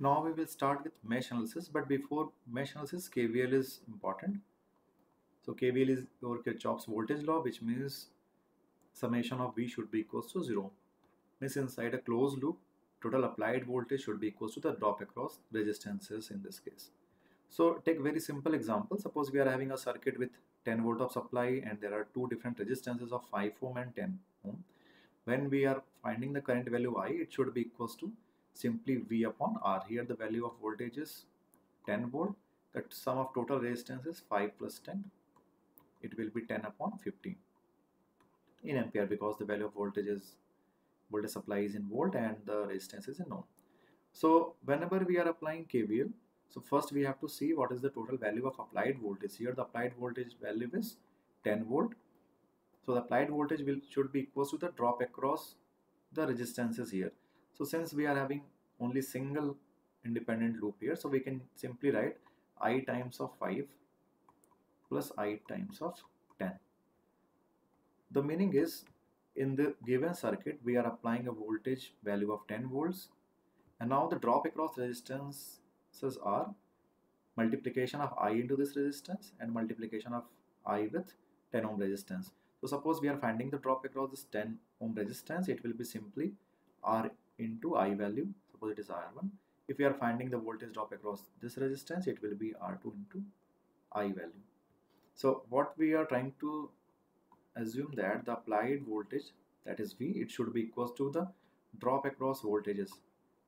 Now we will start with mesh analysis but before mesh analysis KVL is important. So KVL is your Kirchhoff's voltage law which means summation of V should be equals to 0. Means inside a closed loop total applied voltage should be equals to the drop across resistances in this case. So take very simple example. Suppose we are having a circuit with 10 volt of supply and there are two different resistances of 5 ohm and 10 ohm. When we are finding the current value I, it should be equals to simply V upon R. Here the value of voltage is 10 volt. That sum of total resistance is 5 plus 10. It will be 10 upon 15 in ampere because the value of voltage is voltage supply is in volt and the resistance is in ohm. So whenever we are applying KVL, so first we have to see what is the total value of applied voltage. Here the applied voltage value is 10 volt. So the applied voltage will should be equal to the drop across the resistances here. So since we are having only single independent loop here, so we can simply write I times of 5 plus I times of 10. The meaning is in the given circuit we are applying a voltage value of 10 volts and now the drop across resistances are multiplication of I into this resistance and multiplication of I with 10 ohm resistance. So suppose we are finding the drop across this 10 ohm resistance it will be simply R into I value suppose it is R1 if we are finding the voltage drop across this resistance it will be R2 into I value. So what we are trying to assume that the applied voltage that is V it should be equals to the drop across voltages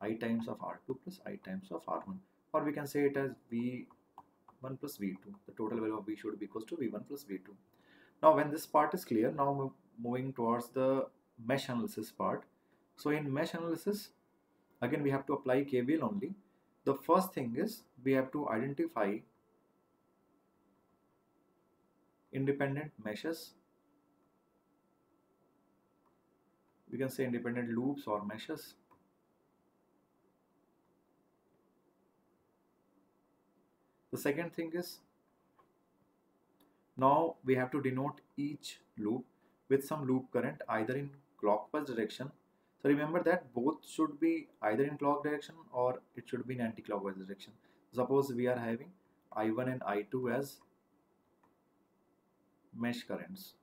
I times of R2 plus I times of R1 or we can say it as V1 plus V2 the total value of V should be equals to V1 plus V2 now when this part is clear now moving towards the mesh analysis part so in mesh analysis again we have to apply KVL only. The first thing is we have to identify independent meshes. We can say independent loops or meshes. The second thing is now we have to denote each loop with some loop current either in clockwise direction remember that both should be either in clock direction or it should be in anti-clockwise direction. Suppose we are having i1 and i2 as mesh currents.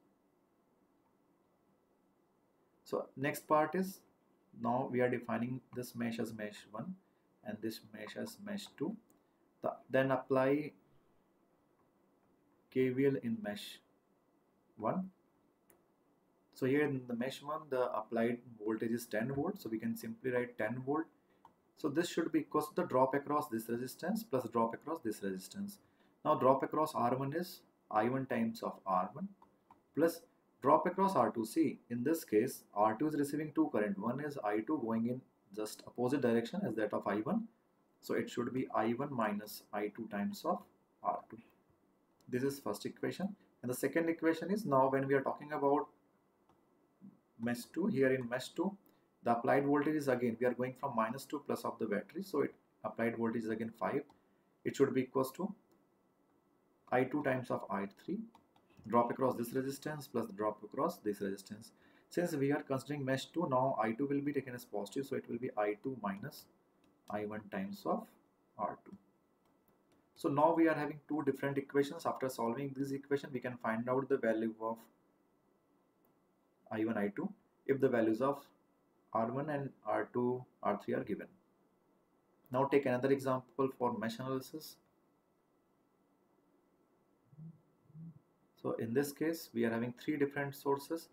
So next part is now we are defining this mesh as mesh 1 and this mesh as mesh 2 the, then apply KVL in mesh 1 so here in the mesh 1 the applied voltage is 10 volt so we can simply write 10 volt so this should be to the drop across this resistance plus drop across this resistance now drop across R1 is I1 times of R1 plus drop across R2. See, in this case, R2 is receiving two current. One is I2 going in just opposite direction as that of I1. So it should be I1 minus I2 times of R2. This is first equation. And the second equation is now when we are talking about mesh 2, here in mesh 2, the applied voltage is again, we are going from 2 plus of the battery. So it applied voltage is again 5. It should be equals to I2 times of I3 drop across this resistance plus drop across this resistance. Since we are considering mesh 2 now i2 will be taken as positive. So it will be i2 minus i1 times of r2 so now we are having two different equations. After solving this equation we can find out the value of i1 i2 if the values of r1 and r2 r3 are given now take another example for mesh analysis So in this case, we are having three different sources,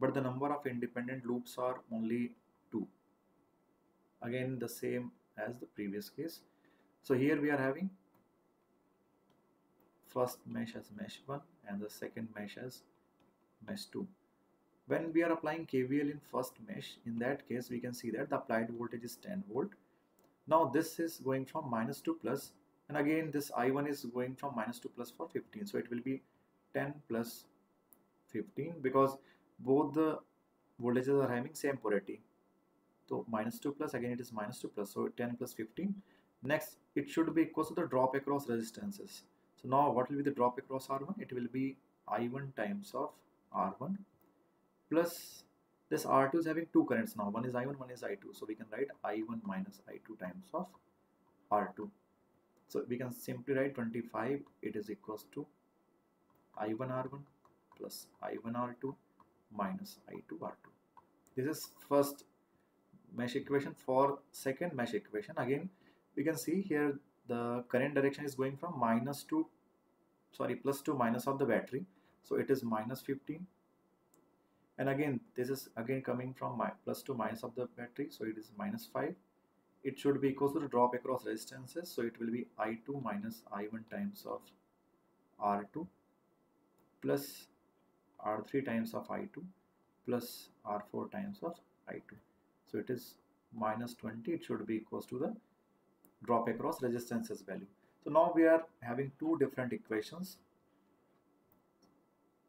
but the number of independent loops are only two. Again, the same as the previous case. So here we are having first mesh as mesh 1 and the second mesh as mesh 2. When we are applying KVL in first mesh, in that case we can see that the applied voltage is 10 volt. Now this is going from minus to plus and again this I1 is going from minus to plus for 15. So it will be 10 plus 15 because both the voltages are having same polarity so minus 2 plus again it is minus 2 plus. So 10 plus 15 next it should be equal to the drop across resistances. So now what will be the drop across R1 it will be I1 times of R1 plus this R2 is having two currents now. One is I1 one is I2 so we can write I1 minus I2 times of R2 so we can simply write 25 it is equals to I1 R1 plus I1 R2 minus I2 R2 this is first mesh equation. For second mesh equation again we can see here the current direction is going from minus to sorry plus to minus of the battery. So it is minus 15 and again this is again coming from my plus to minus of the battery so it is minus 5 it should be equal to the drop across resistances so it will be i2 minus i1 times of r2 plus r3 times of i2 plus r4 times of i2 so it is minus 20 it should be equals to the drop across resistances value. So now we are having two different equations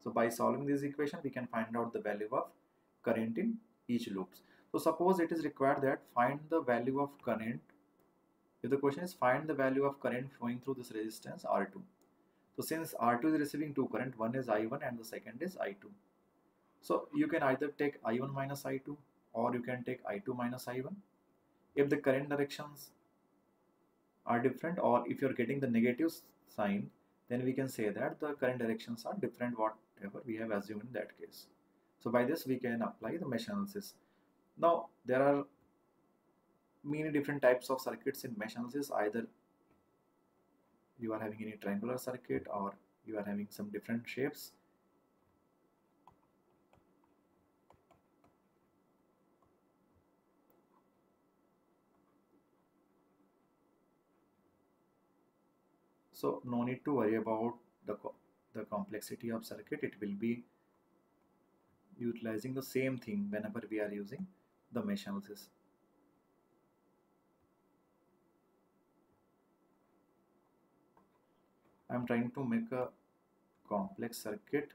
so by solving this equation, we can find out the value of current in each loops. So suppose it is required that find the value of current. If the question is find the value of current flowing through this resistance R2. So since R2 is receiving two current, one is I1 and the second is I2. So you can either take I1 minus I2 or you can take I2 minus I1. If the current directions are different or if you're getting the negative sign, then we can say that the current directions are different whatever we have assumed in that case. So by this we can apply the mesh analysis. Now there are many different types of circuits in mesh analysis either you are having any triangular circuit or you are having some different shapes so no need to worry about the the complexity of circuit. It will be utilizing the same thing whenever we are using the mesh analysis. I'm trying to make a complex circuit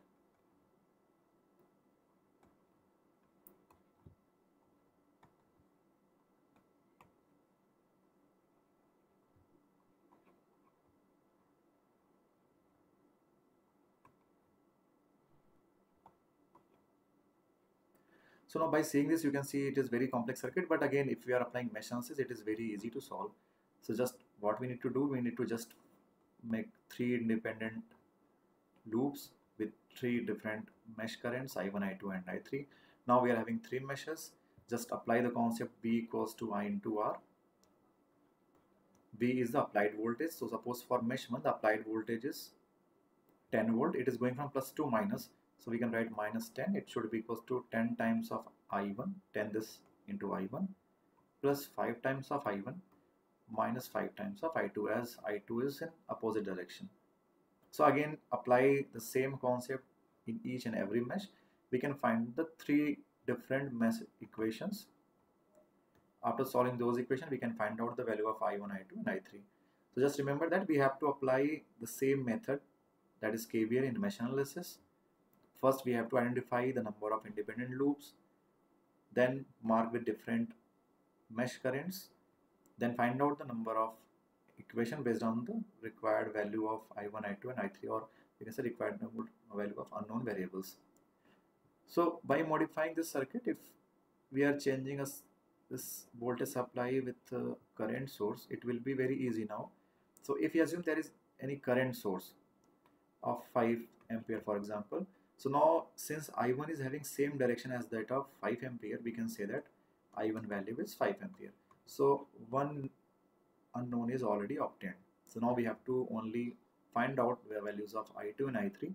So now by seeing this, you can see it is very complex circuit. But again, if we are applying mesh analysis, it is very easy to solve. So just what we need to do, we need to just make three independent loops with three different mesh currents, I1, I2 and I3. Now we are having three meshes. Just apply the concept V equals to I into R. V is the applied voltage. So suppose for mesh 1, the applied voltage is 10 volt. It is going from plus to minus. So we can write minus 10. It should be equals to 10 times of I1, 10 this into I1 plus 5 times of I1 minus 5 times of I2 as I2 is in opposite direction. So again apply the same concept in each and every mesh. We can find the three different mesh equations. After solving those equations, we can find out the value of I1, I2 and I3. So just remember that we have to apply the same method that is KVL in mesh analysis First, we have to identify the number of independent loops, then mark with different mesh currents, then find out the number of equation based on the required value of I1, I2 and I3 or you can say required value of unknown variables. So by modifying this circuit, if we are changing a, this voltage supply with current source, it will be very easy now. So if you assume there is any current source of 5 ampere for example, so now since I1 is having same direction as that of 5 ampere, we can say that I1 value is 5 ampere. So one unknown is already obtained. So now we have to only find out the values of I2 and I3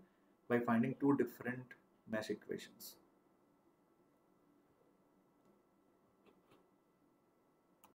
by finding two different mesh equations.